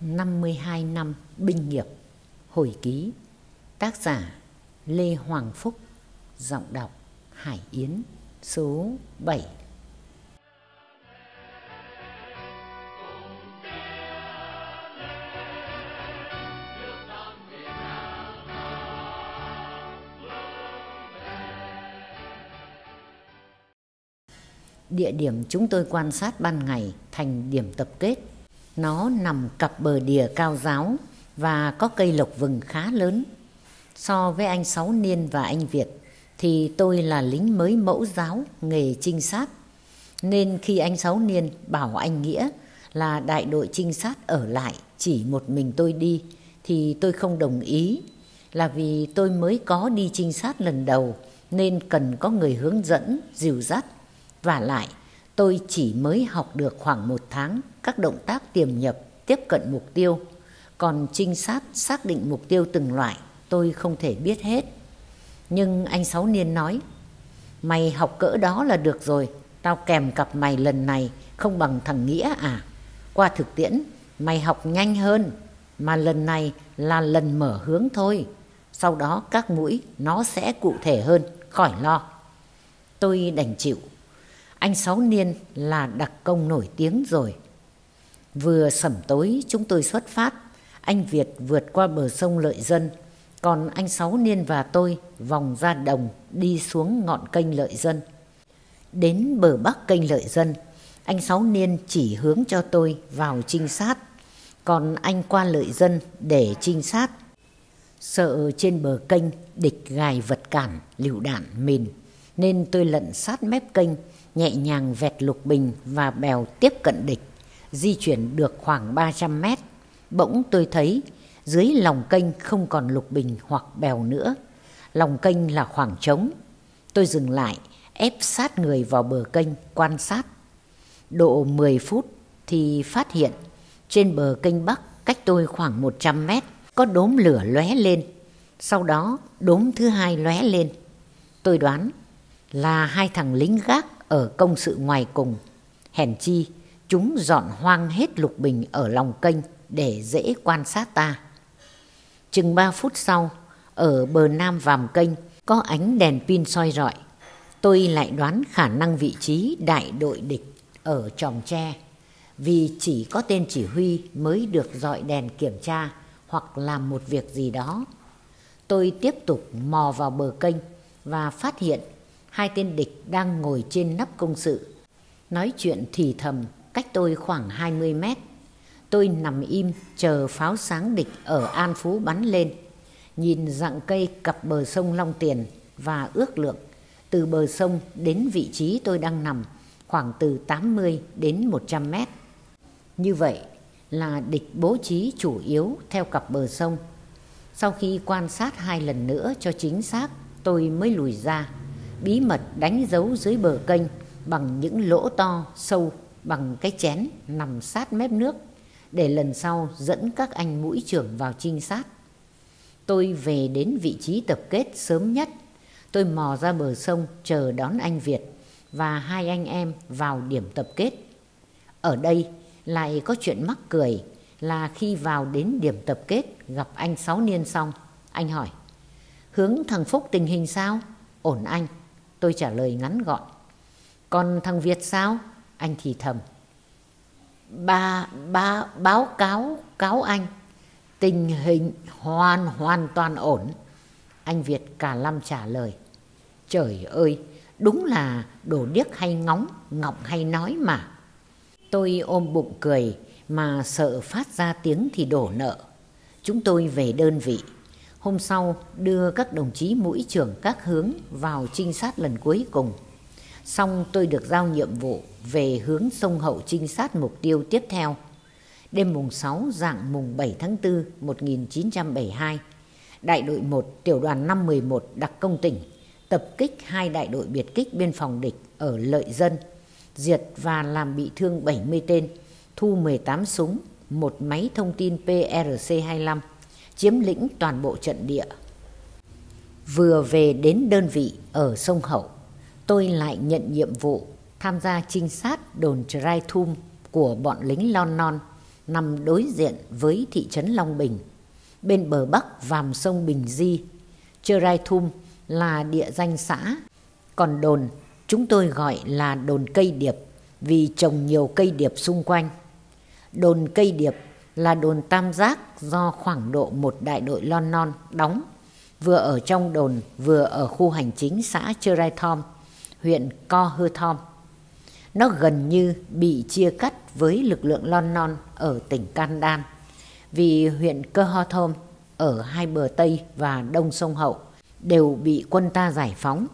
52 năm binh nghiệp, Hồi ký. Tác giả Lê Hoàng Phúc, Giọng đọc Hải Yến, Số 7 Địa điểm chúng tôi quan sát ban ngày thành điểm tập kết nó nằm cặp bờ đìa cao giáo và có cây lộc vừng khá lớn. So với anh Sáu Niên và anh Việt thì tôi là lính mới mẫu giáo nghề trinh sát. Nên khi anh Sáu Niên bảo anh Nghĩa là đại đội trinh sát ở lại chỉ một mình tôi đi thì tôi không đồng ý là vì tôi mới có đi trinh sát lần đầu nên cần có người hướng dẫn, dìu dắt. Và lại tôi chỉ mới học được khoảng một tháng các động tác tiềm nhập tiếp cận mục tiêu. Còn trinh sát xác định mục tiêu từng loại tôi không thể biết hết. Nhưng anh Sáu Niên nói, mày học cỡ đó là được rồi, tao kèm cặp mày lần này không bằng thằng Nghĩa à. Qua thực tiễn, mày học nhanh hơn, mà lần này là lần mở hướng thôi. Sau đó các mũi nó sẽ cụ thể hơn, khỏi lo. Tôi đành chịu. Anh Sáu Niên là đặc công nổi tiếng rồi. Vừa sẩm tối chúng tôi xuất phát, anh Việt vượt qua bờ sông Lợi Dân, còn anh Sáu Niên và tôi vòng ra đồng đi xuống ngọn kênh Lợi Dân. Đến bờ bắc kênh Lợi Dân, anh Sáu Niên chỉ hướng cho tôi vào trinh sát, còn anh qua Lợi Dân để trinh sát. Sợ trên bờ kênh địch gài vật cản, lựu đạn, mìn, nên tôi lận sát mép kênh, nhẹ nhàng vẹt lục bình và bèo tiếp cận địch di chuyển được khoảng 300 mét, bỗng tôi thấy dưới lòng kênh không còn lục bình hoặc bèo nữa. Lòng kênh là khoảng trống. Tôi dừng lại, ép sát người vào bờ kênh, quan sát. Độ 10 phút thì phát hiện trên bờ kênh Bắc cách tôi khoảng 100 mét có đốm lửa lóe lên. Sau đó đốm thứ hai lóe lên. Tôi đoán là hai thằng lính gác ở công sự ngoài cùng. Hèn chi Chúng dọn hoang hết lục bình ở lòng kênh để dễ quan sát ta. Chừng ba phút sau, ở bờ nam vàm kênh có ánh đèn pin soi rọi. Tôi lại đoán khả năng vị trí đại đội địch ở tròm tre vì chỉ có tên chỉ huy mới được dọi đèn kiểm tra hoặc làm một việc gì đó. Tôi tiếp tục mò vào bờ kênh và phát hiện hai tên địch đang ngồi trên nắp công sự, nói chuyện thì thầm cách tôi khoảng 20 mét. Tôi nằm im chờ pháo sáng địch ở An Phú bắn lên, nhìn dạng cây cặp bờ sông Long Tiền và ước lượng từ bờ sông đến vị trí tôi đang nằm khoảng từ 80 đến 100 mét. Như vậy là địch bố trí chủ yếu theo cặp bờ sông. Sau khi quan sát hai lần nữa cho chính xác, tôi mới lùi ra, bí mật đánh dấu dưới bờ kênh bằng những lỗ to, sâu bằng cái chén nằm sát mép nước để lần sau dẫn các anh mũi trưởng vào trinh sát. Tôi về đến vị trí tập kết sớm nhất. Tôi mò ra bờ sông chờ đón anh Việt và hai anh em vào điểm tập kết. Ở đây lại có chuyện mắc cười là khi vào đến điểm tập kết gặp anh Sáu Niên xong, anh hỏi Hướng thằng Phúc tình hình sao? Ổn anh. Tôi trả lời ngắn gọn. Còn thằng Việt sao? Anh thì thầm. Ba, ba báo cáo cáo anh. Tình hình hoàn hoàn toàn ổn. Anh Việt cả lâm trả lời. Trời ơi, đúng là đồ điếc hay ngóng, ngọng hay nói mà. Tôi ôm bụng cười mà sợ phát ra tiếng thì đổ nợ. Chúng tôi về đơn vị. Hôm sau đưa các đồng chí mũi trưởng các hướng vào trinh sát lần cuối cùng. Xong tôi được giao nhiệm vụ về hướng sông Hậu trinh sát mục tiêu tiếp theo. Đêm mùng 6 dạng mùng 7 tháng 4 1972, đại đội 1 tiểu đoàn 511 đặc công tỉnh tập kích hai đại đội biệt kích biên phòng địch ở Lợi Dân, diệt và làm bị thương 70 tên, thu 18 súng, một máy thông tin PRC-25, chiếm lĩnh toàn bộ trận địa. Vừa về đến đơn vị ở sông Hậu, tôi lại nhận nhiệm vụ tham gia trinh sát đồn Trai Thum của bọn lính Lon Non nằm đối diện với thị trấn Long Bình. Bên bờ bắc vàm sông Bình Di, Trai Thum là địa danh xã, còn đồn chúng tôi gọi là đồn cây điệp vì trồng nhiều cây điệp xung quanh. Đồn cây điệp là đồn tam giác do khoảng độ một đại đội lon non đóng, vừa ở trong đồn vừa ở khu hành chính xã Chơ Rai Thom, huyện Co Hơ Thom. Nó gần như bị chia cắt với lực lượng lon non ở tỉnh Can Đan, vì huyện Cơ Ho Thom ở hai bờ Tây và Đông sông Hậu đều bị quân ta giải phóng.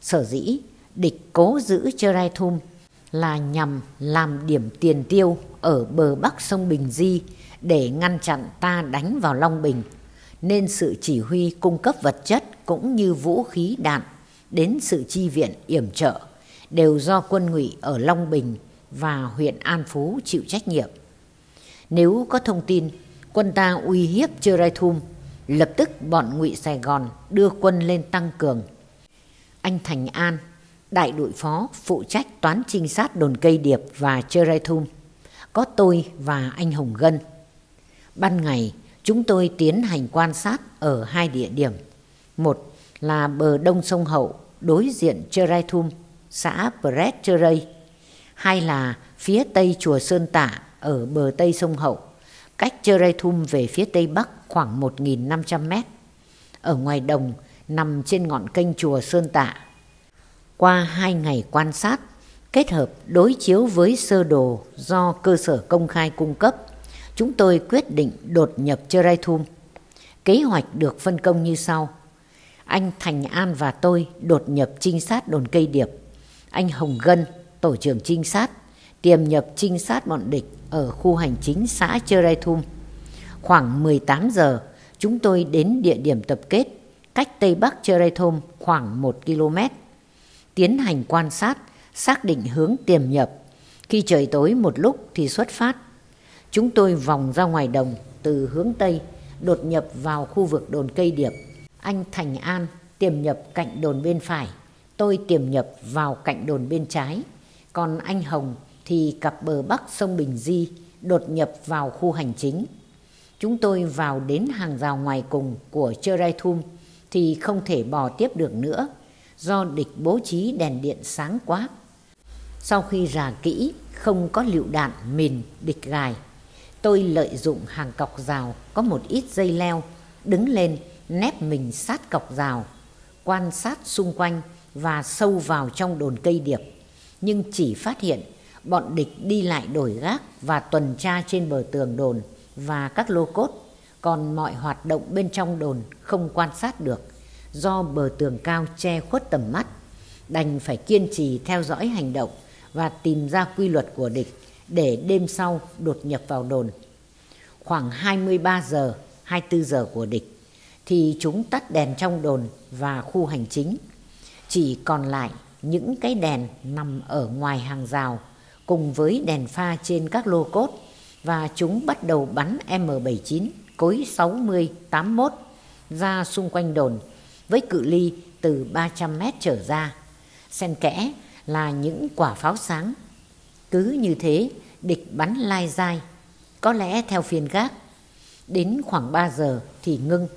Sở dĩ địch cố giữ Chơ Rai Thum là nhằm làm điểm tiền tiêu ở bờ bắc sông Bình Di để ngăn chặn ta đánh vào Long Bình, nên sự chỉ huy cung cấp vật chất cũng như vũ khí đạn đến sự chi viện yểm trợ đều do quân ngụy ở Long Bình và huyện An Phú chịu trách nhiệm. Nếu có thông tin quân ta uy hiếp Chơ Rai Thum, lập tức bọn ngụy Sài Gòn đưa quân lên tăng cường. Anh Thành An, đại đội phó phụ trách toán trinh sát đồn cây điệp và Chơ Rai Thum, có tôi và anh Hồng Gân. Ban ngày, chúng tôi tiến hành quan sát ở hai địa điểm. Một là bờ đông sông Hậu đối diện Chơ Thum, xã Pret Chơ Hai là phía tây chùa Sơn Tạ ở bờ tây sông Hậu, cách Chơ Thum về phía tây bắc khoảng 1.500 mét. Ở ngoài đồng, nằm trên ngọn kênh chùa Sơn Tạ. Qua hai ngày quan sát, kết hợp đối chiếu với sơ đồ do cơ sở công khai cung cấp, chúng tôi quyết định đột nhập Chơ Thum. Kế hoạch được phân công như sau. Anh Thành An và tôi đột nhập trinh sát đồn cây điệp. Anh Hồng Gân, tổ trưởng trinh sát, tiềm nhập trinh sát bọn địch ở khu hành chính xã Chơ Thum. Khoảng 18 giờ, chúng tôi đến địa điểm tập kết cách Tây Bắc Chơ Thum khoảng 1 km. Tiến hành quan sát, xác định hướng tiềm nhập. Khi trời tối một lúc thì xuất phát. Chúng tôi vòng ra ngoài đồng từ hướng Tây, đột nhập vào khu vực đồn cây điệp. Anh Thành An tiềm nhập cạnh đồn bên phải, tôi tiềm nhập vào cạnh đồn bên trái. Còn anh Hồng thì cặp bờ bắc sông Bình Di đột nhập vào khu hành chính. Chúng tôi vào đến hàng rào ngoài cùng của Chơ Rai Thum thì không thể bò tiếp được nữa do địch bố trí đèn điện sáng quá. Sau khi rà kỹ, không có lựu đạn, mìn, địch gài, tôi lợi dụng hàng cọc rào có một ít dây leo, đứng lên nép mình sát cọc rào, quan sát xung quanh và sâu vào trong đồn cây điệp. Nhưng chỉ phát hiện bọn địch đi lại đổi gác và tuần tra trên bờ tường đồn và các lô cốt, còn mọi hoạt động bên trong đồn không quan sát được do bờ tường cao che khuất tầm mắt, đành phải kiên trì theo dõi hành động và tìm ra quy luật của địch để đêm sau đột nhập vào đồn. Khoảng 23 giờ, 24 giờ của địch thì chúng tắt đèn trong đồn và khu hành chính. Chỉ còn lại những cái đèn nằm ở ngoài hàng rào cùng với đèn pha trên các lô cốt và chúng bắt đầu bắn M79 cối 60 81 ra xung quanh đồn với cự ly từ 300 mét trở ra. Xen kẽ là những quả pháo sáng. Cứ như thế, địch bắn lai dai, có lẽ theo phiên gác. Đến khoảng 3 giờ thì ngưng.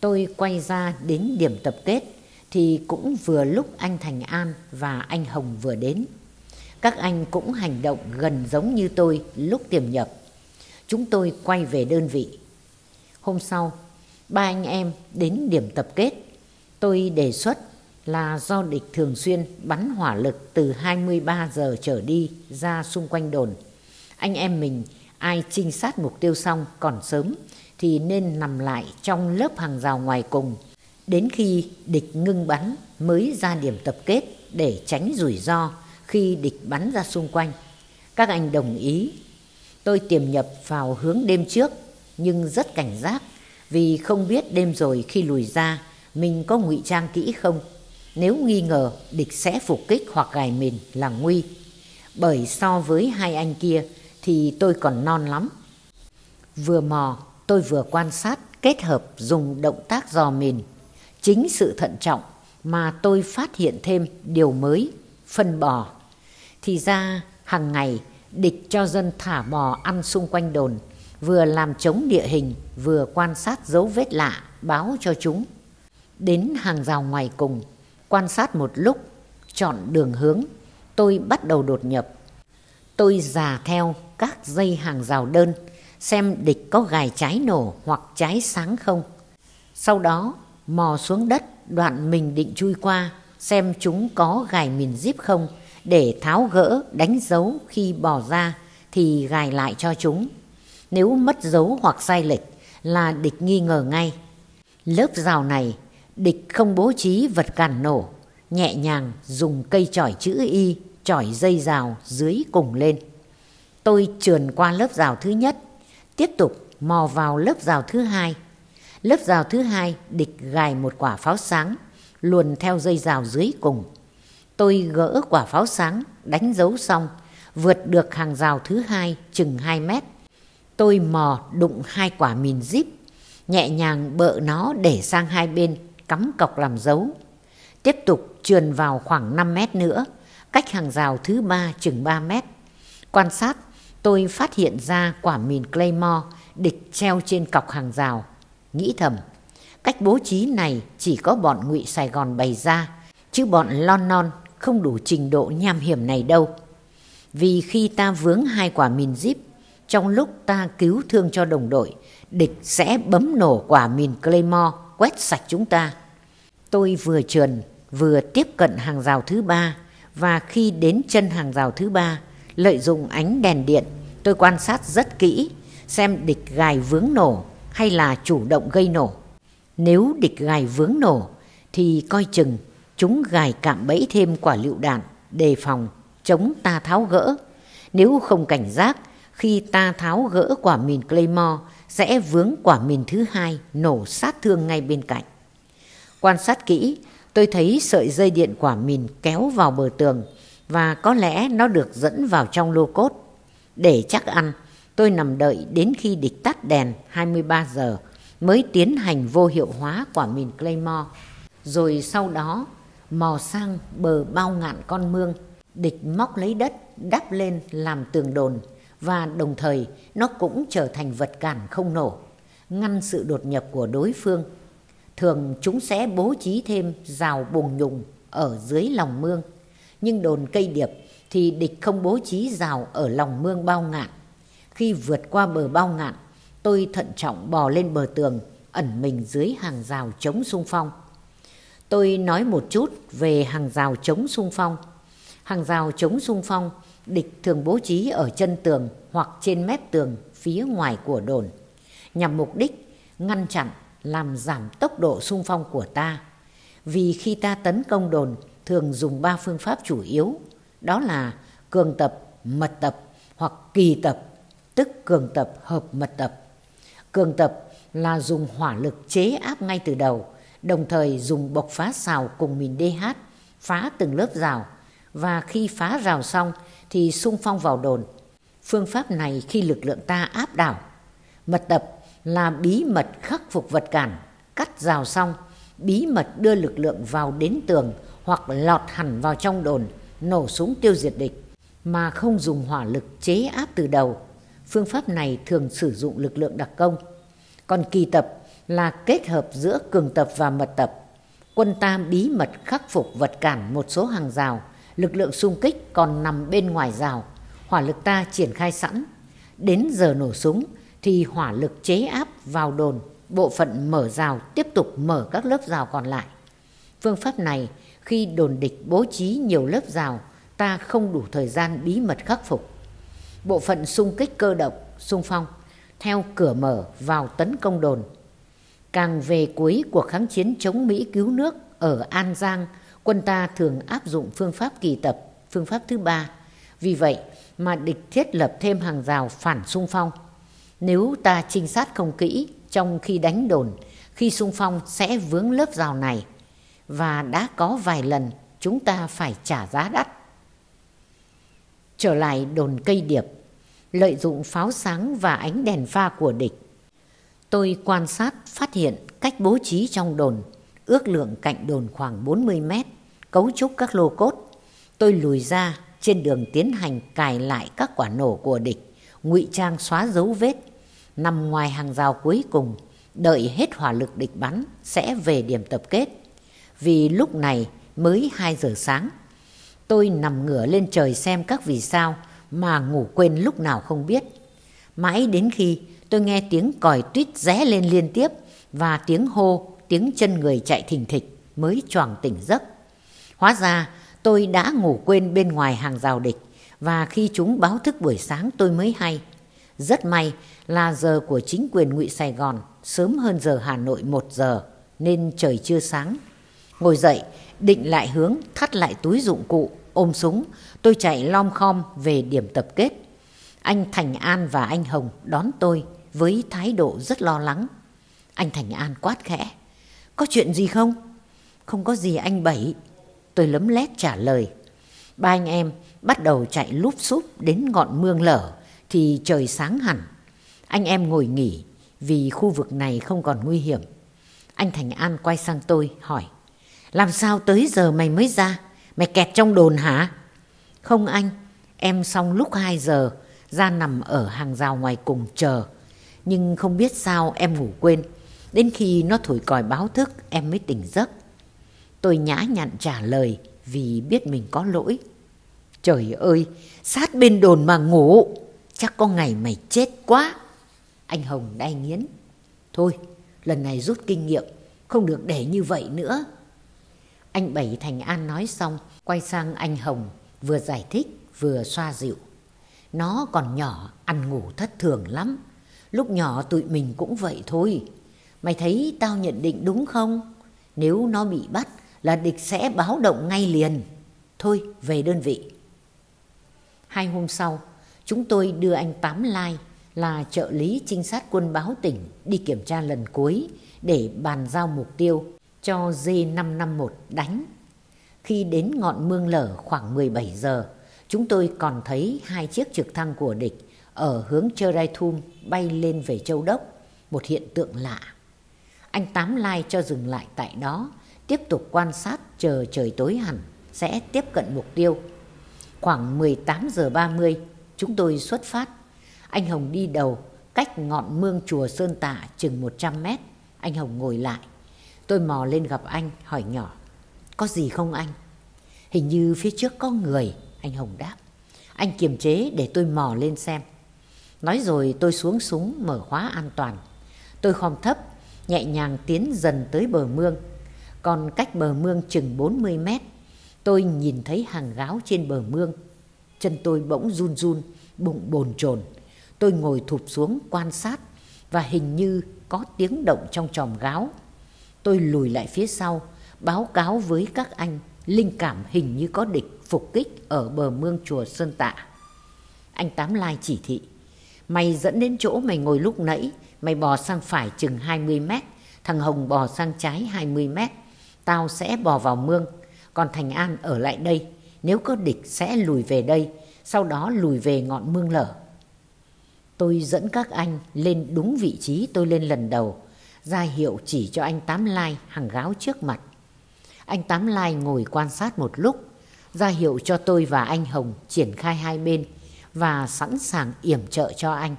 Tôi quay ra đến điểm tập kết thì cũng vừa lúc anh Thành An và anh Hồng vừa đến. Các anh cũng hành động gần giống như tôi lúc tiềm nhập. Chúng tôi quay về đơn vị. Hôm sau, ba anh em đến điểm tập kết Tôi đề xuất là do địch thường xuyên bắn hỏa lực từ 23 giờ trở đi ra xung quanh đồn. Anh em mình, ai trinh sát mục tiêu xong còn sớm thì nên nằm lại trong lớp hàng rào ngoài cùng. Đến khi địch ngưng bắn mới ra điểm tập kết để tránh rủi ro khi địch bắn ra xung quanh. Các anh đồng ý. Tôi tiềm nhập vào hướng đêm trước, nhưng rất cảnh giác vì không biết đêm rồi khi lùi ra, mình có ngụy trang kỹ không. Nếu nghi ngờ địch sẽ phục kích hoặc gài mình là nguy. Bởi so với hai anh kia thì tôi còn non lắm. Vừa mò tôi vừa quan sát kết hợp dùng động tác dò mìn. Chính sự thận trọng mà tôi phát hiện thêm điều mới, phân bò. Thì ra hàng ngày Địch cho dân thả bò ăn xung quanh đồn, vừa làm chống địa hình, vừa quan sát dấu vết lạ, báo cho chúng. Đến hàng rào ngoài cùng, quan sát một lúc, chọn đường hướng, tôi bắt đầu đột nhập. Tôi già theo các dây hàng rào đơn, xem địch có gài trái nổ hoặc trái sáng không. Sau đó, mò xuống đất đoạn mình định chui qua, xem chúng có gài mìn zip không, để tháo gỡ, đánh dấu khi bỏ ra thì gài lại cho chúng. Nếu mất dấu hoặc sai lệch là địch nghi ngờ ngay. Lớp rào này, địch không bố trí vật cản nổ, nhẹ nhàng dùng cây chỏi chữ Y, chỏi dây rào dưới cùng lên. Tôi trườn qua lớp rào thứ nhất, tiếp tục mò vào lớp rào thứ hai. Lớp rào thứ hai địch gài một quả pháo sáng, luồn theo dây rào dưới cùng. Tôi gỡ quả pháo sáng, đánh dấu xong, vượt được hàng rào thứ hai chừng 2 mét. Tôi mò đụng hai quả mìn zip, nhẹ nhàng bợ nó để sang hai bên, cắm cọc làm dấu. Tiếp tục trườn vào khoảng 5 mét nữa, cách hàng rào thứ ba chừng 3 mét. Quan sát, tôi phát hiện ra quả mìn Claymore địch treo trên cọc hàng rào. Nghĩ thầm, cách bố trí này chỉ có bọn ngụy Sài Gòn bày ra, chứ bọn London không đủ trình độ nham hiểm này đâu. Vì khi ta vướng hai quả mìn zip, trong lúc ta cứu thương cho đồng đội, địch sẽ bấm nổ quả mìn Claymore quét sạch chúng ta. Tôi vừa trườn, vừa tiếp cận hàng rào thứ ba, và khi đến chân hàng rào thứ ba, lợi dụng ánh đèn điện, tôi quan sát rất kỹ xem địch gài vướng nổ hay là chủ động gây nổ. Nếu địch gài vướng nổ thì coi chừng chúng gài cạm bẫy thêm quả lựu đạn đề phòng chống ta tháo gỡ. Nếu không cảnh giác, khi ta tháo gỡ quả mìn Claymore sẽ vướng quả mìn thứ hai nổ sát thương ngay bên cạnh. Quan sát kỹ, tôi thấy sợi dây điện quả mìn kéo vào bờ tường và có lẽ nó được dẫn vào trong lô cốt. Để chắc ăn, tôi nằm đợi đến khi địch tắt đèn 23 giờ mới tiến hành vô hiệu hóa quả mìn Claymore. Rồi sau đó mò sang bờ bao ngạn con mương, địch móc lấy đất đắp lên làm tường đồn và đồng thời nó cũng trở thành vật cản không nổ, ngăn sự đột nhập của đối phương. Thường chúng sẽ bố trí thêm rào bùng nhùng ở dưới lòng mương, nhưng đồn cây điệp thì địch không bố trí rào ở lòng mương bao ngạn. Khi vượt qua bờ bao ngạn, tôi thận trọng bò lên bờ tường, ẩn mình dưới hàng rào chống xung phong. Tôi nói một chút về hàng rào chống xung phong. Hàng rào chống xung phong, địch thường bố trí ở chân tường hoặc trên mép tường phía ngoài của đồn, nhằm mục đích ngăn chặn, làm giảm tốc độ xung phong của ta. Vì khi ta tấn công đồn, thường dùng ba phương pháp chủ yếu, đó là cường tập, mật tập hoặc kỳ tập, tức cường tập hợp mật tập. Cường tập là dùng hỏa lực chế áp ngay từ đầu, đồng thời dùng bộc phá xào cùng mìn DH phá từng lớp rào và khi phá rào xong thì xung phong vào đồn. Phương pháp này khi lực lượng ta áp đảo. Mật tập là bí mật khắc phục vật cản, cắt rào xong, bí mật đưa lực lượng vào đến tường hoặc lọt hẳn vào trong đồn, nổ súng tiêu diệt địch mà không dùng hỏa lực chế áp từ đầu. Phương pháp này thường sử dụng lực lượng đặc công. Còn kỳ tập là kết hợp giữa cường tập và mật tập. Quân ta bí mật khắc phục vật cản một số hàng rào, lực lượng xung kích còn nằm bên ngoài rào, hỏa lực ta triển khai sẵn. Đến giờ nổ súng thì hỏa lực chế áp vào đồn, bộ phận mở rào tiếp tục mở các lớp rào còn lại. Phương pháp này khi đồn địch bố trí nhiều lớp rào, ta không đủ thời gian bí mật khắc phục. Bộ phận xung kích cơ động, xung phong, theo cửa mở vào tấn công đồn Càng về cuối cuộc kháng chiến chống Mỹ cứu nước ở An Giang, quân ta thường áp dụng phương pháp kỳ tập, phương pháp thứ ba. Vì vậy mà địch thiết lập thêm hàng rào phản xung phong. Nếu ta trinh sát không kỹ trong khi đánh đồn, khi xung phong sẽ vướng lớp rào này. Và đã có vài lần chúng ta phải trả giá đắt. Trở lại đồn cây điệp, lợi dụng pháo sáng và ánh đèn pha của địch Tôi quan sát phát hiện cách bố trí trong đồn, ước lượng cạnh đồn khoảng 40 mét, cấu trúc các lô cốt. Tôi lùi ra, trên đường tiến hành cài lại các quả nổ của địch, ngụy trang xóa dấu vết, nằm ngoài hàng rào cuối cùng, đợi hết hỏa lực địch bắn sẽ về điểm tập kết. Vì lúc này mới 2 giờ sáng, tôi nằm ngửa lên trời xem các vì sao mà ngủ quên lúc nào không biết. Mãi đến khi tôi nghe tiếng còi tuyết ré lên liên tiếp và tiếng hô, tiếng chân người chạy thình thịch mới choàng tỉnh giấc. Hóa ra tôi đã ngủ quên bên ngoài hàng rào địch và khi chúng báo thức buổi sáng tôi mới hay. Rất may là giờ của chính quyền ngụy Sài Gòn sớm hơn giờ Hà Nội một giờ nên trời chưa sáng. Ngồi dậy, định lại hướng, thắt lại túi dụng cụ, ôm súng, tôi chạy lom khom về điểm tập kết. Anh Thành An và anh Hồng đón tôi với thái độ rất lo lắng. Anh Thành An quát khẽ. Có chuyện gì không? Không có gì anh Bảy. Tôi lấm lét trả lời. Ba anh em bắt đầu chạy lúp xúp đến ngọn mương lở thì trời sáng hẳn. Anh em ngồi nghỉ vì khu vực này không còn nguy hiểm. Anh Thành An quay sang tôi hỏi. Làm sao tới giờ mày mới ra? Mày kẹt trong đồn hả? Không anh, em xong lúc 2 giờ ra nằm ở hàng rào ngoài cùng chờ. Nhưng không biết sao em ngủ quên. Đến khi nó thổi còi báo thức em mới tỉnh giấc. Tôi nhã nhặn trả lời vì biết mình có lỗi. Trời ơi, sát bên đồn mà ngủ. Chắc có ngày mày chết quá. Anh Hồng đay nghiến. Thôi, lần này rút kinh nghiệm, không được để như vậy nữa. Anh Bảy Thành An nói xong, quay sang anh Hồng, vừa giải thích, vừa xoa dịu. Nó còn nhỏ, ăn ngủ thất thường lắm. Lúc nhỏ tụi mình cũng vậy thôi. Mày thấy tao nhận định đúng không? Nếu nó bị bắt là địch sẽ báo động ngay liền. Thôi, về đơn vị. Hai hôm sau, chúng tôi đưa anh Tám Lai là trợ lý trinh sát quân báo tỉnh đi kiểm tra lần cuối để bàn giao mục tiêu cho D551 đánh. Khi đến ngọn mương lở khoảng 17 giờ, chúng tôi còn thấy hai chiếc trực thăng của địch ở hướng Chơ Rai Thum bay lên về Châu Đốc, một hiện tượng lạ. Anh Tám Lai cho dừng lại tại đó, tiếp tục quan sát chờ trời tối hẳn, sẽ tiếp cận mục tiêu. Khoảng 18 giờ 30, chúng tôi xuất phát. Anh Hồng đi đầu, cách ngọn mương chùa Sơn Tạ chừng 100 mét. Anh Hồng ngồi lại. Tôi mò lên gặp anh, hỏi nhỏ. Có gì không anh? Hình như phía trước có người, anh Hồng đáp. Anh kiềm chế để tôi mò lên xem. Nói rồi tôi xuống súng mở khóa an toàn. Tôi khom thấp, nhẹ nhàng tiến dần tới bờ mương. Còn cách bờ mương chừng 40 mét, tôi nhìn thấy hàng gáo trên bờ mương. Chân tôi bỗng run run, bụng bồn chồn. Tôi ngồi thụp xuống quan sát và hình như có tiếng động trong tròm gáo. Tôi lùi lại phía sau, báo cáo với các anh, linh cảm hình như có địch phục kích ở bờ mương chùa Sơn Tạ. Anh Tám Lai chỉ thị, mày dẫn đến chỗ mày ngồi lúc nãy, mày bò sang phải chừng 20 mét, thằng Hồng bò sang trái 20 mét, tao sẽ bò vào mương, còn Thành An ở lại đây, nếu có địch sẽ lùi về đây, sau đó lùi về ngọn mương lở. Tôi dẫn các anh lên đúng vị trí tôi lên lần đầu, ra hiệu chỉ cho anh Tám Lai hàng gáo trước mặt. Anh Tám Lai ngồi quan sát một lúc, ra hiệu cho tôi và anh Hồng triển khai hai bên và sẵn sàng yểm trợ cho anh.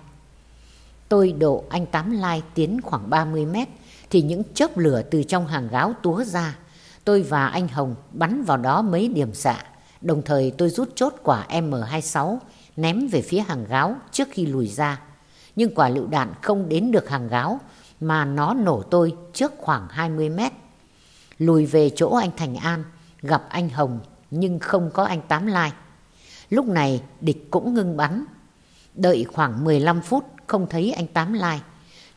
Tôi độ anh Tám Lai tiến khoảng 30 mét thì những chớp lửa từ trong hàng gáo túa ra. Tôi và anh Hồng bắn vào đó mấy điểm xạ. Đồng thời tôi rút chốt quả M26 ném về phía hàng gáo trước khi lùi ra. Nhưng quả lựu đạn không đến được hàng gáo mà nó nổ tôi trước khoảng 20 mét. Lùi về chỗ anh Thành An, gặp anh Hồng nhưng không có anh Tám Lai. Lúc này địch cũng ngưng bắn. Đợi khoảng 15 phút không thấy anh Tám Lai.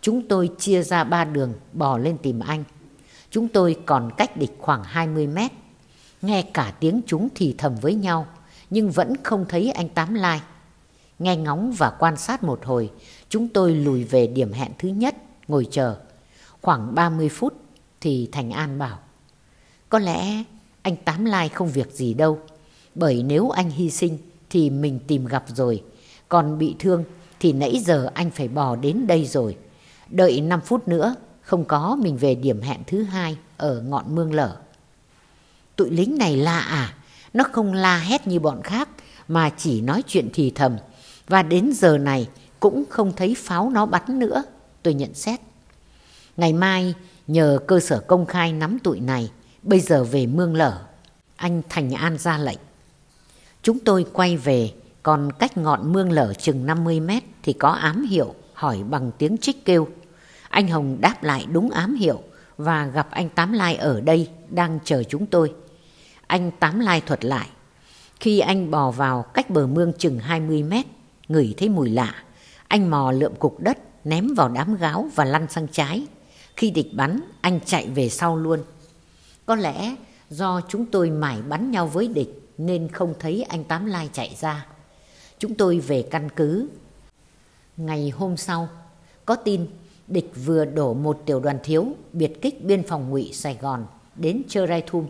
Chúng tôi chia ra ba đường bò lên tìm anh. Chúng tôi còn cách địch khoảng 20 mét. Nghe cả tiếng chúng thì thầm với nhau nhưng vẫn không thấy anh Tám Lai. Nghe ngóng và quan sát một hồi, chúng tôi lùi về điểm hẹn thứ nhất, ngồi chờ. Khoảng 30 phút thì Thành An bảo, có lẽ anh Tám Lai không việc gì đâu, bởi nếu anh hy sinh thì mình tìm gặp rồi, còn bị thương thì nãy giờ anh phải bò đến đây rồi. Đợi 5 phút nữa, không có mình về điểm hẹn thứ hai ở ngọn mương lở. Tụi lính này lạ à, nó không la hét như bọn khác mà chỉ nói chuyện thì thầm và đến giờ này cũng không thấy pháo nó bắn nữa, tôi nhận xét. Ngày mai nhờ cơ sở công khai nắm tụi này, bây giờ về mương lở. Anh Thành An ra lệnh. Chúng tôi quay về, còn cách ngọn mương lở chừng 50 mét thì có ám hiệu hỏi bằng tiếng trích kêu. Anh Hồng đáp lại đúng ám hiệu và gặp anh Tám Lai ở đây đang chờ chúng tôi. Anh Tám Lai thuật lại. Khi anh bò vào cách bờ mương chừng 20 mét, ngửi thấy mùi lạ. Anh mò lượm cục đất, ném vào đám gáo và lăn sang trái. Khi địch bắn, anh chạy về sau luôn. Có lẽ do chúng tôi mải bắn nhau với địch nên không thấy anh Tám Lai chạy ra. Chúng tôi về căn cứ. Ngày hôm sau, có tin địch vừa đổ một tiểu đoàn thiếu biệt kích biên phòng ngụy Sài Gòn đến Chơ Rai Thum.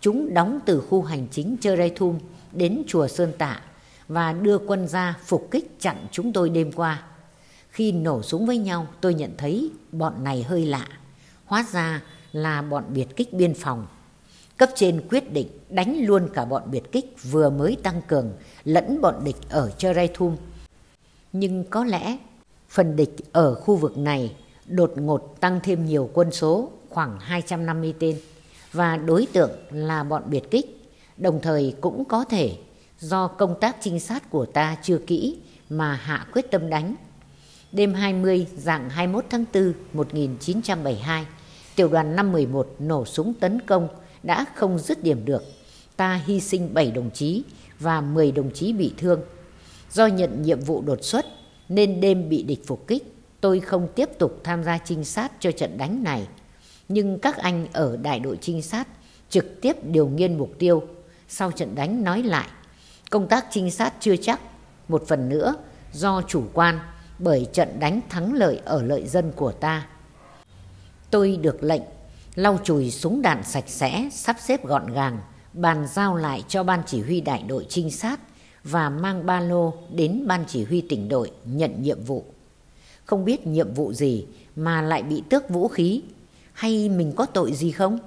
Chúng đóng từ khu hành chính Chơ Rai Thum đến chùa Sơn Tạ và đưa quân ra phục kích chặn chúng tôi đêm qua. Khi nổ súng với nhau tôi nhận thấy bọn này hơi lạ. Hóa ra là bọn biệt kích biên phòng. Cấp trên quyết định đánh luôn cả bọn biệt kích vừa mới tăng cường lẫn bọn địch ở Chơ Rai Thum. Nhưng có lẽ phần địch ở khu vực này đột ngột tăng thêm nhiều quân số khoảng 250 tên và đối tượng là bọn biệt kích, đồng thời cũng có thể do công tác trinh sát của ta chưa kỹ mà hạ quyết tâm đánh. Đêm 20 dạng 21 tháng 4 1972, tiểu đoàn 511 nổ súng tấn công đã không dứt điểm được. Ta hy sinh 7 đồng chí và 10 đồng chí bị thương. Do nhận nhiệm vụ đột xuất nên đêm bị địch phục kích, tôi không tiếp tục tham gia trinh sát cho trận đánh này. Nhưng các anh ở đại đội trinh sát trực tiếp điều nghiên mục tiêu. Sau trận đánh nói lại, công tác trinh sát chưa chắc, một phần nữa do chủ quan bởi trận đánh thắng lợi ở lợi dân của ta. Tôi được lệnh lau chùi súng đạn sạch sẽ, sắp xếp gọn gàng, bàn giao lại cho ban chỉ huy đại đội trinh sát và mang ba lô đến ban chỉ huy tỉnh đội nhận nhiệm vụ. Không biết nhiệm vụ gì mà lại bị tước vũ khí hay mình có tội gì không?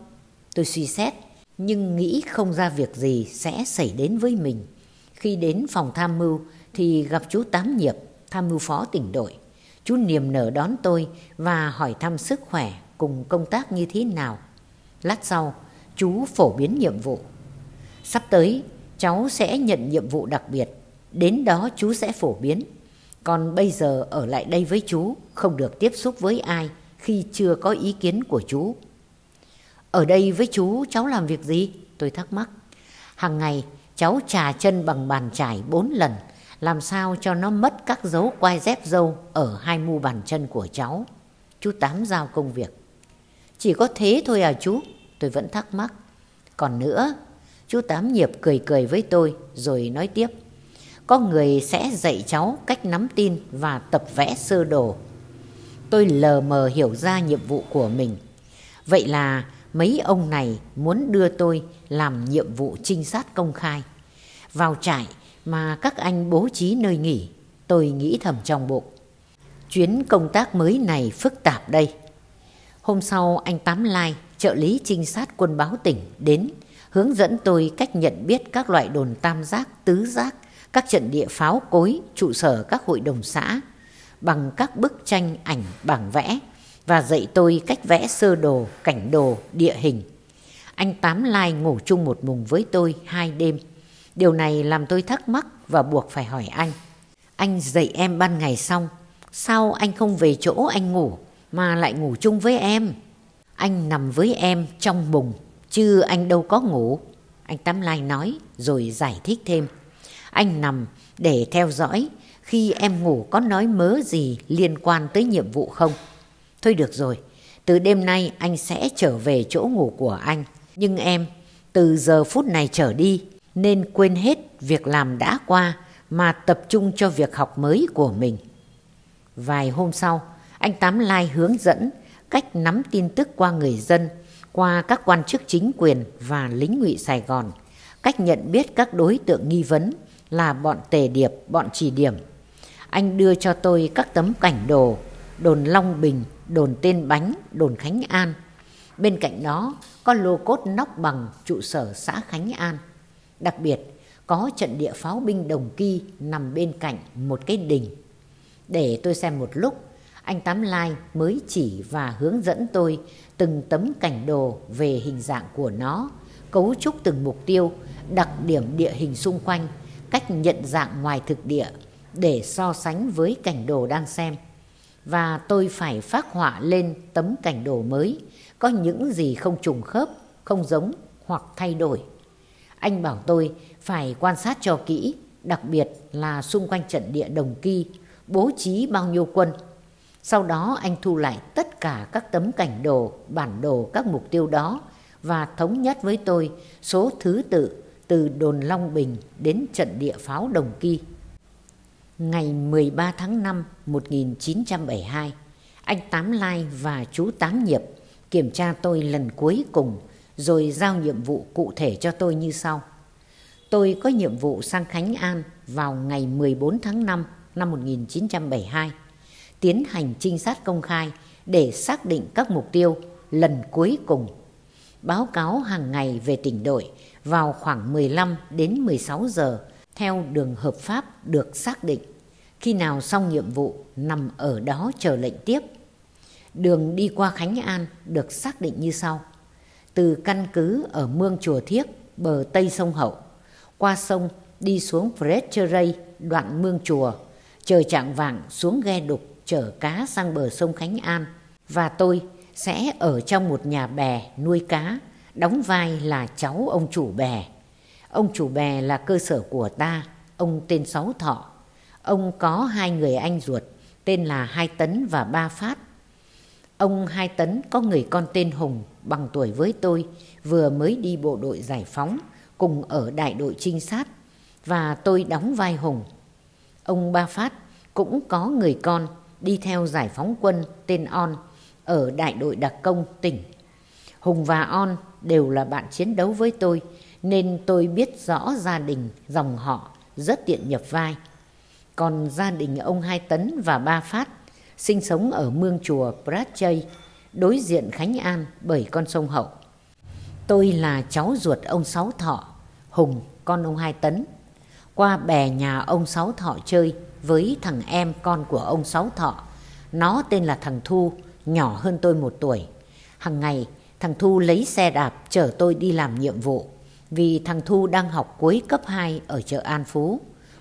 Tôi suy xét nhưng nghĩ không ra việc gì sẽ xảy đến với mình. Khi đến phòng tham mưu thì gặp chú Tám Nhiệp, tham mưu phó tỉnh đội. Chú niềm nở đón tôi và hỏi thăm sức khỏe cùng công tác như thế nào. Lát sau, chú phổ biến nhiệm vụ. Sắp tới, cháu sẽ nhận nhiệm vụ đặc biệt. Đến đó chú sẽ phổ biến. Còn bây giờ ở lại đây với chú, không được tiếp xúc với ai khi chưa có ý kiến của chú. Ở đây với chú cháu làm việc gì? Tôi thắc mắc. Hàng ngày cháu trà chân bằng bàn chải bốn lần, làm sao cho nó mất các dấu quai dép dâu ở hai mu bàn chân của cháu. Chú Tám giao công việc. Chỉ có thế thôi à chú? Tôi vẫn thắc mắc. Còn nữa, chú Tám Nhiệp cười cười với tôi rồi nói tiếp. Có người sẽ dạy cháu cách nắm tin và tập vẽ sơ đồ. Tôi lờ mờ hiểu ra nhiệm vụ của mình. Vậy là mấy ông này muốn đưa tôi làm nhiệm vụ trinh sát công khai. Vào trại mà các anh bố trí nơi nghỉ, tôi nghĩ thầm trong bụng. Chuyến công tác mới này phức tạp đây. Hôm sau anh Tám Lai, trợ lý trinh sát quân báo tỉnh đến hướng dẫn tôi cách nhận biết các loại đồn tam giác, tứ giác, các trận địa pháo cối, trụ sở các hội đồng xã bằng các bức tranh ảnh bảng vẽ và dạy tôi cách vẽ sơ đồ, cảnh đồ, địa hình. Anh Tám Lai ngủ chung một mùng với tôi hai đêm. Điều này làm tôi thắc mắc và buộc phải hỏi anh. Anh dạy em ban ngày xong, sao anh không về chỗ anh ngủ mà lại ngủ chung với em? Anh nằm với em trong mùng, chứ anh đâu có ngủ. Anh Tám Lai nói rồi giải thích thêm. Anh nằm để theo dõi khi em ngủ có nói mớ gì liên quan tới nhiệm vụ không? Thôi được rồi, từ đêm nay anh sẽ trở về chỗ ngủ của anh. Nhưng em, từ giờ phút này trở đi, nên quên hết việc làm đã qua mà tập trung cho việc học mới của mình. Vài hôm sau, anh Tám Lai hướng dẫn cách nắm tin tức qua người dân, qua các quan chức chính quyền và lính ngụy Sài Gòn, cách nhận biết các đối tượng nghi vấn là bọn tề điệp, bọn chỉ điểm. Anh đưa cho tôi các tấm cảnh đồ, đồn Long Bình, đồn Tên Bánh, đồn Khánh An. Bên cạnh đó có lô cốt nóc bằng trụ sở xã Khánh An. Đặc biệt, có trận địa pháo binh đồng kỳ nằm bên cạnh một cái đình. Để tôi xem một lúc, anh Tám Lai mới chỉ và hướng dẫn tôi từng tấm cảnh đồ về hình dạng của nó, cấu trúc từng mục tiêu, đặc điểm địa hình xung quanh, cách nhận dạng ngoài thực địa để so sánh với cảnh đồ đang xem. Và tôi phải phát họa lên tấm cảnh đồ mới, có những gì không trùng khớp, không giống hoặc thay đổi. Anh bảo tôi phải quan sát cho kỹ, đặc biệt là xung quanh trận địa đồng kỳ, bố trí bao nhiêu quân. Sau đó anh thu lại tất cả các tấm cảnh đồ, bản đồ các mục tiêu đó và thống nhất với tôi số thứ tự từ đồn Long Bình đến trận địa pháo Đồng Kỳ. Ngày 13 tháng 5 1972, anh Tám Lai và chú Tám Nhiệp kiểm tra tôi lần cuối cùng rồi giao nhiệm vụ cụ thể cho tôi như sau. Tôi có nhiệm vụ sang Khánh An vào ngày 14 tháng 5 năm 1972, tiến hành trinh sát công khai để xác định các mục tiêu lần cuối cùng. Báo cáo hàng ngày về tỉnh đội vào khoảng 15 đến 16 giờ theo đường hợp pháp được xác định. Khi nào xong nhiệm vụ nằm ở đó chờ lệnh tiếp. Đường đi qua Khánh An được xác định như sau. Từ căn cứ ở Mương Chùa Thiếc, bờ Tây sông Hậu, qua sông đi xuống Fredcherey, đoạn Mương Chùa, chờ trạng vàng xuống ghe đục chở cá sang bờ sông Khánh An. Và tôi sẽ ở trong một nhà bè nuôi cá, đóng vai là cháu ông chủ bè. Ông chủ bè là cơ sở của ta, ông tên Sáu Thọ. Ông có hai người anh ruột, tên là Hai Tấn và Ba Phát. Ông Hai Tấn có người con tên Hùng bằng tuổi với tôi, vừa mới đi bộ đội giải phóng, cùng ở đại đội trinh sát, và tôi đóng vai Hùng. Ông Ba Phát cũng có người con đi theo giải phóng quân tên On ở đại đội đặc công tỉnh. Hùng và On đều là bạn chiến đấu với tôi, nên tôi biết rõ gia đình, dòng họ, rất tiện nhập vai. Còn gia đình ông Hai Tấn và Ba Phát sinh sống ở mương chùa Pratchay, đối diện Khánh An bởi con sông Hậu. Tôi là cháu ruột ông Sáu Thọ, Hùng, con ông Hai Tấn. Qua bè nhà ông Sáu Thọ chơi với thằng em con của ông Sáu Thọ. Nó tên là thằng Thu, nhỏ hơn tôi một tuổi. Hằng ngày, thằng Thu lấy xe đạp chở tôi đi làm nhiệm vụ. Vì thằng Thu đang học cuối cấp 2 ở chợ An Phú.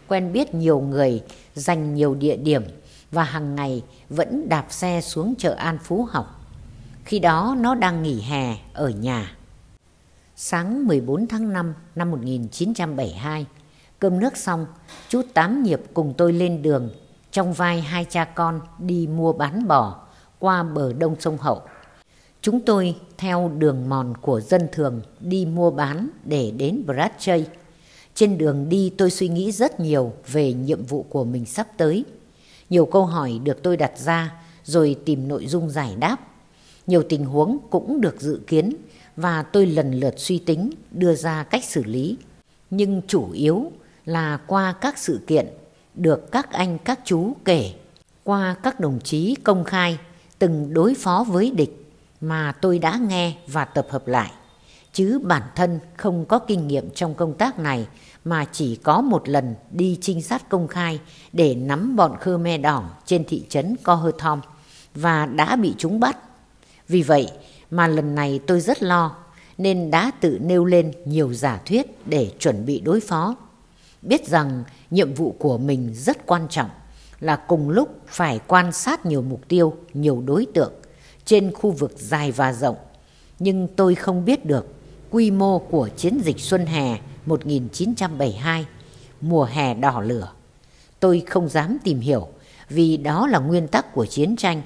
Quen biết nhiều người, dành nhiều địa điểm và hàng ngày vẫn đạp xe xuống chợ An Phú học. Khi đó nó đang nghỉ hè ở nhà. Sáng 14 tháng 5 năm 1972, cơm nước xong, chú Tám Nhiệp cùng tôi lên đường, trong vai hai cha con đi mua bán bò qua bờ đông sông Hậu. Chúng tôi theo đường mòn của dân thường đi mua bán để đến Bradchay. Trên đường đi tôi suy nghĩ rất nhiều về nhiệm vụ của mình sắp tới. Nhiều câu hỏi được tôi đặt ra rồi tìm nội dung giải đáp. Nhiều tình huống cũng được dự kiến và tôi lần lượt suy tính đưa ra cách xử lý. Nhưng chủ yếu là qua các sự kiện được các anh các chú kể, qua các đồng chí công khai từng đối phó với địch mà tôi đã nghe và tập hợp lại. Chứ bản thân không có kinh nghiệm trong công tác này mà chỉ có một lần đi trinh sát công khai để nắm bọn Khmer đỏ trên thị trấn Co Hơ Thom và đã bị chúng bắt. Vì vậy mà lần này tôi rất lo nên đã tự nêu lên nhiều giả thuyết để chuẩn bị đối phó. Biết rằng nhiệm vụ của mình rất quan trọng là cùng lúc phải quan sát nhiều mục tiêu, nhiều đối tượng trên khu vực dài và rộng. Nhưng tôi không biết được quy mô của chiến dịch Xuân Hè 1972, mùa hè đỏ lửa. Tôi không dám tìm hiểu vì đó là nguyên tắc của chiến tranh,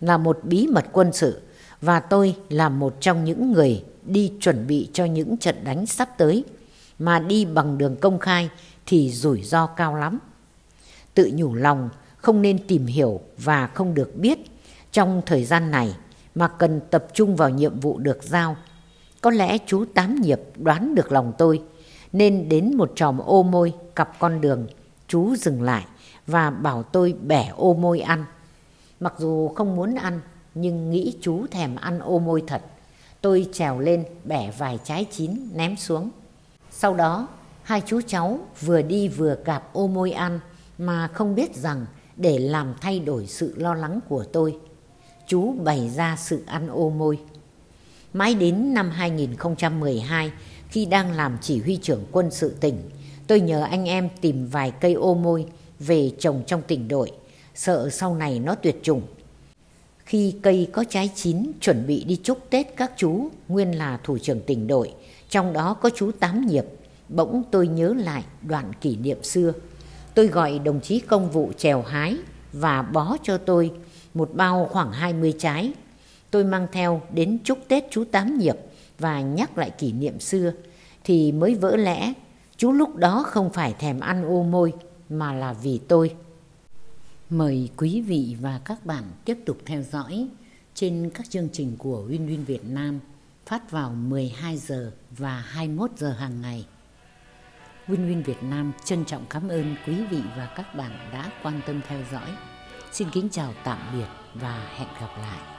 là một bí mật quân sự và tôi là một trong những người đi chuẩn bị cho những trận đánh sắp tới mà đi bằng đường công khai thì rủi ro cao lắm. Tự nhủ lòng, không nên tìm hiểu và không được biết trong thời gian này mà cần tập trung vào nhiệm vụ được giao. Có lẽ chú Tám Nhiệp đoán được lòng tôi, nên đến một tròm ô môi cặp con đường, chú dừng lại và bảo tôi bẻ ô môi ăn. Mặc dù không muốn ăn, nhưng nghĩ chú thèm ăn ô môi thật. Tôi trèo lên bẻ vài trái chín ném xuống. Sau đó Hai chú cháu vừa đi vừa cạp ô môi ăn mà không biết rằng để làm thay đổi sự lo lắng của tôi. Chú bày ra sự ăn ô môi. Mãi đến năm 2012 khi đang làm chỉ huy trưởng quân sự tỉnh, tôi nhờ anh em tìm vài cây ô môi về trồng trong tỉnh đội, sợ sau này nó tuyệt chủng. Khi cây có trái chín chuẩn bị đi chúc Tết các chú, nguyên là thủ trưởng tỉnh đội, trong đó có chú Tám Nhiệp, bỗng tôi nhớ lại đoạn kỷ niệm xưa. Tôi gọi đồng chí công vụ trèo hái và bó cho tôi một bao khoảng 20 trái. Tôi mang theo đến chúc Tết chú Tám Nhiệp và nhắc lại kỷ niệm xưa thì mới vỡ lẽ, chú lúc đó không phải thèm ăn ô môi mà là vì tôi. Mời quý vị và các bạn tiếp tục theo dõi trên các chương trình của Win Win Việt Nam phát vào 12 giờ và 21 giờ hàng ngày. Win Win Việt Nam trân trọng cảm ơn quý vị và các bạn đã quan tâm theo dõi. Xin kính chào tạm biệt và hẹn gặp lại.